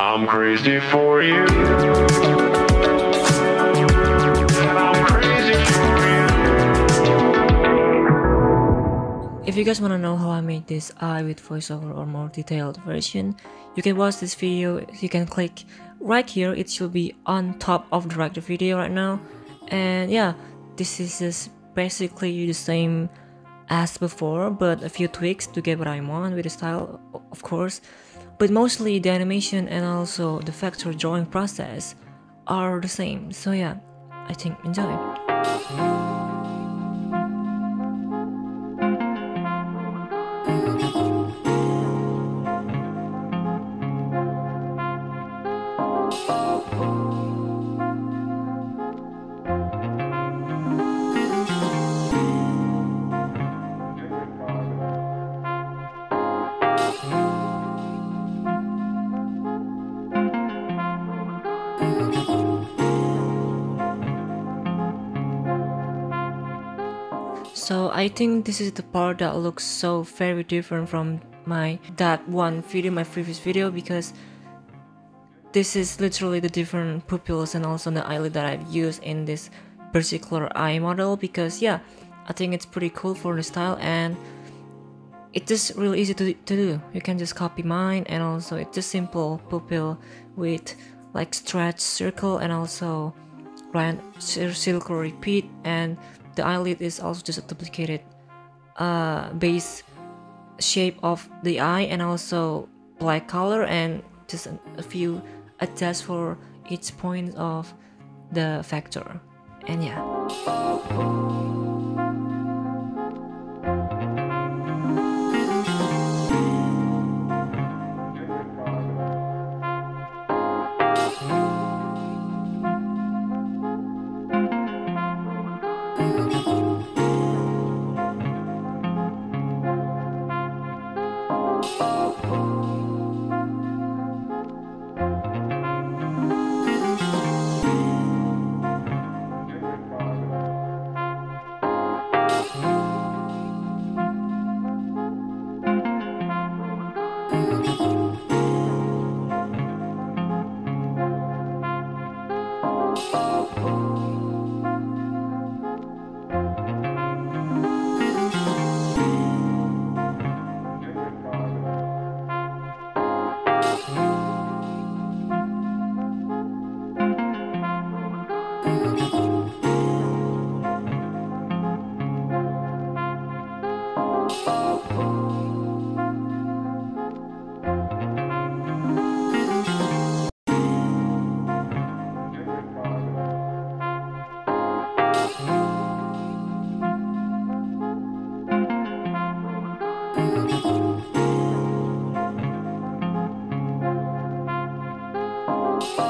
I'm crazy for you. If you guys wanna know how I made this eye with voiceover or more detailed version, you can watch this video, you can click right here, it should be on top of the director video right now. And yeah, this is just basically the same as before, but a few tweaks to get what I want with the style, of course. But mostly the animation and also the vector drawing process are the same. So yeah, I think enjoy. So I think this is the part that looks so very different from my that one video, my previous video, because this is literally the different pupils and also the eyelid that I've used in this particular eye model because yeah, I think it's pretty cool for the style and it's just really easy to, to do. You can just copy mine and also it's just simple pupil with like stretch circle and also round circle repeat and the eyelid is also just a duplicated uh, base shape of the eye and also black color and just a, a few adjust for each point of the vector. And yeah Oh.